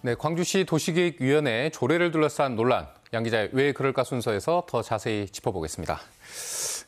네, 광주시 도시계획위원회 조례를 둘러싼 논란. 양 기자의 왜 그럴까 순서에서 더 자세히 짚어보겠습니다.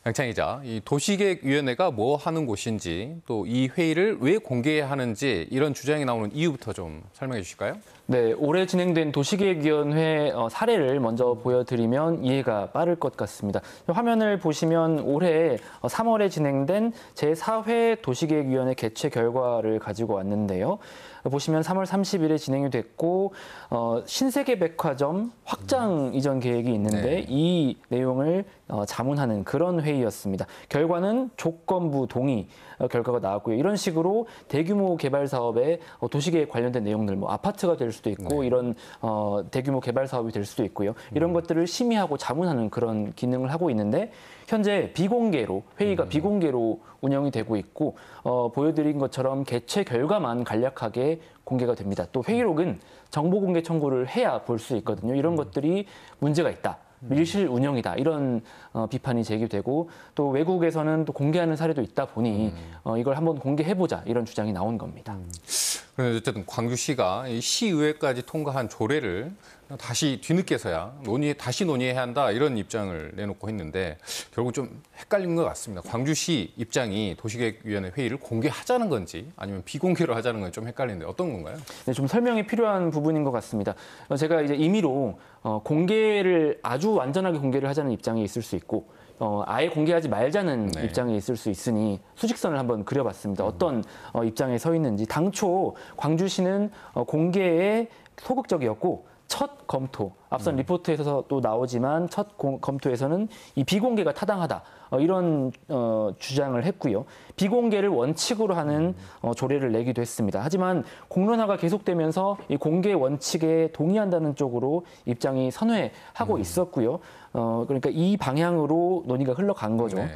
양창 기자, 이 도시계획위원회가 뭐 하는 곳인지 또 이 회의를 왜 공개해야 하는지 이런 주장이 나오는 이유부터 좀 설명해 주실까요? 네, 올해 진행된 도시계획위원회 어, 사례를 먼저 보여드리면 이해가 빠를 것 같습니다. 화면을 보시면 올해 3월에 진행된 제4회 도시계획위원회 개최 결과를 가지고 왔는데요. 보시면 3월 30일에 진행이 됐고 어, 신세계 백화점 확장 이전 계획이 있는데 네. 이 내용을 어, 자문하는 그런 회의였습니다. 결과는 조건부 동의 어, 결과가 나왔고요. 이런 식으로 대규모 개발 사업에 어, 도시계획 관련된 내용들, 뭐 아파트가 될 수도 있고 네. 이런 어, 대규모 개발 사업이 될 수도 있고요. 이런 음. 것들을 심의하고 자문하는 그런 기능을 하고 있는데 현재 비공개로 회의가 음. 비공개로 운영이 되고 있고 어, 보여드린 것처럼 개최 결과만 간략하게 공개가 됩니다. 또 회의록은 정보 공개 청구를 해야 볼 수 있거든요. 이런 음. 것들이 문제가 있다. 밀실 운영이다 이런 어, 비판이 제기되고 또 외국에서는 또 공개하는 사례도 있다 보니 음. 어, 이걸 한번 공개해보자 이런 주장이 나온 겁니다. 음. 그런데 어쨌든 광주시가 시의회까지 통과한 조례를 다시 뒤늦게서야 논의 다시 논의해야 한다 이런 입장을 내놓고 했는데 결국 좀 헷갈린 것 같습니다. 광주시 입장이 도시계획위원회 회의를 공개하자는 건지 아니면 비공개로 하자는 건지 좀 헷갈리는데 어떤 건가요? 네, 좀 설명이 필요한 부분인 것 같습니다. 제가 이제 임의로 어, 공개를 아주 완전하게 공개를 하자는 입장이 있을 수 있고 어, 아예 공개하지 말자는 네. 입장에 있을 수 있으니 수직선을 한번 그려봤습니다. 음. 어떤 어, 입장에 서 있는지 당초 광주시는 어, 공개에 소극적이었고 첫 검토, 앞선 음. 리포트에서 또 나오지만 첫 공, 검토에서는 이 비공개가 타당하다. 어, 이런 어, 주장을 했고요. 비공개를 원칙으로 하는 음. 어, 조례를 내기도 했습니다. 하지만 공론화가 계속되면서 이 공개 원칙에 동의한다는 쪽으로 입장이 선회하고 음. 있었고요. 어, 그러니까 이 방향으로 논의가 흘러간 거죠. 네.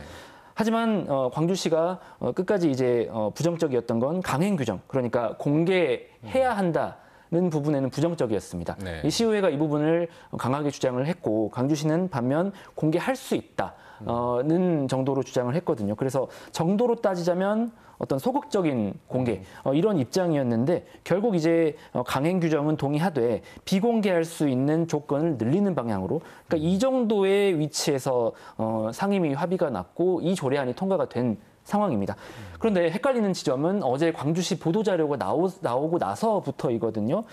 하지만 어, 광주시가 어, 끝까지 이제 어, 부정적이었던 건 강행 규정, 그러니까 공개해야 한다. 는 부분에는 부정적이었습니다. 네. 이 시의회가 이 부분을 강하게 주장을 했고 광주시는 반면 공개할 수 있다는 정도로 주장을 했거든요. 그래서 정도로 따지자면 어떤 소극적인 공개 어, 이런 입장이었는데 결국 이제 어, 강행 규정은 동의하되 비공개할 수 있는 조건을 늘리는 방향으로 그러니까 이 정도의 위치에서 어, 상임위 합의가 났고 이 조례안이 통과가 된 상황입니다. 그런데 헷갈리는 지점은 어제 광주시 보도자료가 나오, 나오고 나서부터이거든요.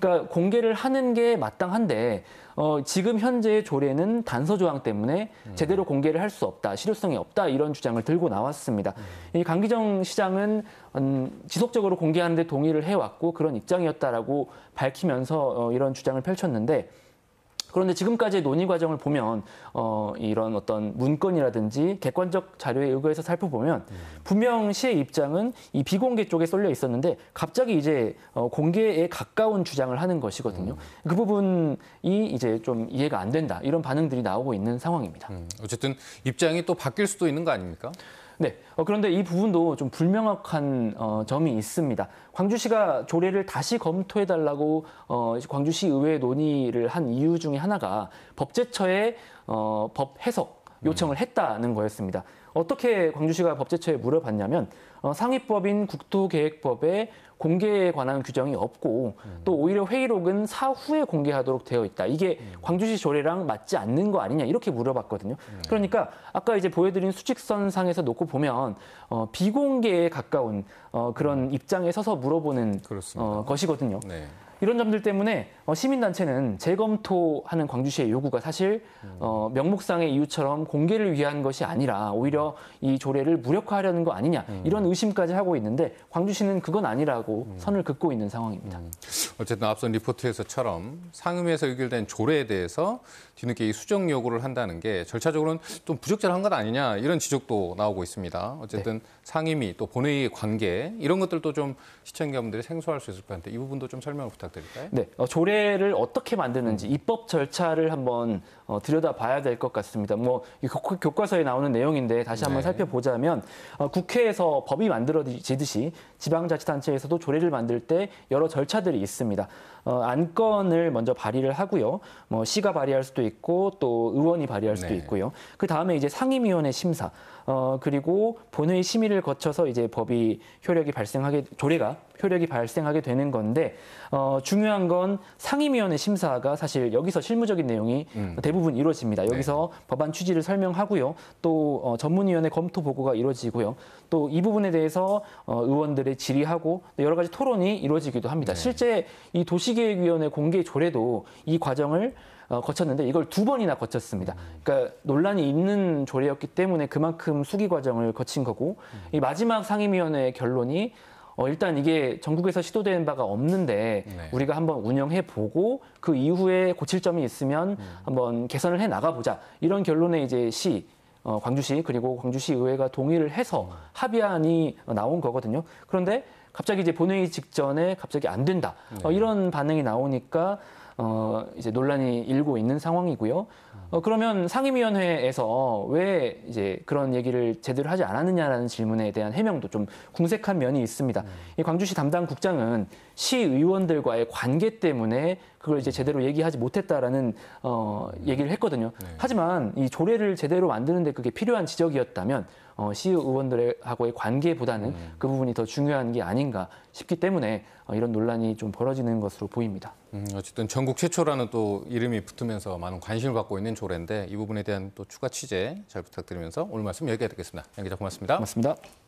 그러니까 공개를 하는 게 마땅한데 어, 지금 현재의 조례는 단서 조항 때문에 제대로 공개를 할 수 없다, 실효성이 없다 이런 주장을 들고 나왔습니다. 이 강기정 시장은 음, 지속적으로 공개하는데 동의를 해왔고 그런 입장이었다라고 밝히면서 어, 이런 주장을 펼쳤는데 그런데 지금까지의 논의 과정을 보면 어, 이런 어떤 문건이라든지 객관적 자료에 의거해서 살펴보면 분명 시의 입장은 이 비공개 쪽에 쏠려 있었는데 갑자기 이제 어, 공개에 가까운 주장을 하는 것이거든요. 음. 그 부분이 이제 좀 이해가 안 된다 이런 반응들이 나오고 있는 상황입니다. 음, 어쨌든 입장이 또 바뀔 수도 있는 거 아닙니까? 네. 어, 그런데 이 부분도 좀 불명확한 어, 점이 있습니다. 광주시가 조례를 다시 검토해달라고 어, 광주시 의회 논의를 한 이유 중에 하나가 법제처에 어, 법 해석 요청을 했다는 거였습니다. 어떻게 광주시가 법제처에 물어봤냐면 어, 상위법인 국토계획법에 공개에 관한 규정이 없고 음. 또 오히려 회의록은 사후에 공개하도록 되어 있다. 이게 음. 광주시 조례랑 맞지 않는 거 아니냐 이렇게 물어봤거든요. 음. 그러니까 아까 이제 보여드린 수직선상에서 놓고 보면 어, 비공개에 가까운 어, 그런 음. 입장에 서서 물어보는 어, 것이거든요. 네. 이런 점들 때문에 어, 시민단체는 재검토하는 광주시의 요구가 사실 어, 명목상의 이유처럼 공개를 위한 것이 아니라 오히려 이 조례를 무력화하려는 거 아니냐 음. 이런 의심까지 하고 있는데 광주시는 그건 아니라고 음. 선을 긋고 있는 상황입니다. 음. 어쨌든 앞선 리포트에서처럼 상임위에서 의결된 조례에 대해서 뒤늦게 이 수정 요구를 한다는 게 절차적으로는 좀 부적절한 것 아니냐 이런 지적도 나오고 있습니다. 어쨌든 네. 상임위 또 본회의의 관계 이런 것들도 좀 시청자분들이 생소할 수 있을 것 같은데 이 부분도 좀 설명을 부탁드 릴까요? 네, 어, 조례를 어떻게 만드는지 입법 절차를 한번 어, 들여다봐야 될 것 같습니다. 뭐 교과서에 나오는 내용인데 다시 한번 네. 살펴보자면 어, 국회에서 법이 만들어지듯이 지방자치단체에서도 조례를 만들 때 여러 절차들이 있습니다. 어, 안건을 먼저 발의를 하고요. 뭐 시가 발의할 수도 있고 또 의원이 발의할 수도 네. 있고요. 그 다음에 이제 상임위원회 심사, 어, 그리고 본회의 심의를 거쳐서 이제 법이 효력이 발생하게 조례가 효력이 발생하게 되는 건데 어, 중요한 건 상임위원회 심사가 사실 여기서 실무적인 내용이 음. 대부분 이루어집니다. 여기서 법안 취지를 설명하고요. 또 어, 전문위원회 검토 보고가 이루어지고요. 또 이 부분에 대해서 어, 의원들의 질의하고 또 여러 가지 토론이 이루어지기도 합니다. 네. 실제 이 도시계획위원회 공개 조례도 이 과정을 어, 거쳤는데 이걸 두 번이나 거쳤습니다. 그러니까 논란이 있는 조례였기 때문에 그만큼 수기 과정을 거친 거고 이 마지막 상임위원회의 결론이 어, 일단 이게 전국에서 시도된 바가 없는데 네. 우리가 한번 운영해 보고 그 이후에 고칠 점이 있으면 한번 개선을 해 나가 보자. 이런 결론에 이제 시 어, 광주시 그리고 광주시 의회가 동의를 해서 합의안이 나온 거거든요. 그런데 갑자기 이제 본회의 직전에 갑자기 안 된다. 어, 이런 반응이 나오니까 어, 이제 논란이 일고 있는 상황이고요. 어, 그러면 상임위원회에서 왜 이제 그런 얘기를 제대로 하지 않았느냐라는 질문에 대한 해명도 좀 궁색한 면이 있습니다. 이 광주시 담당 국장은 시 의원들과의 관계 때문에 그걸 이제 제대로 얘기하지 못했다라는 어, 얘기를 했거든요. 하지만 이 조례를 제대로 만드는데 그게 필요한 지적이었다면 어, 시의원들하고의 관계보다는 그 부분이 더 중요한 게 아닌가 싶기 때문에 어, 이런 논란이 좀 벌어지는 것으로 보입니다. 음, 어쨌든 전국 최초라는 또 이름이 붙으면서 많은 관심을 받고 있는 조례인데 이 부분에 대한 또 추가 취재 잘 부탁드리면서 오늘 말씀 여기까지 듣겠습니다. 양 기자 고맙습니다. 고맙습니다.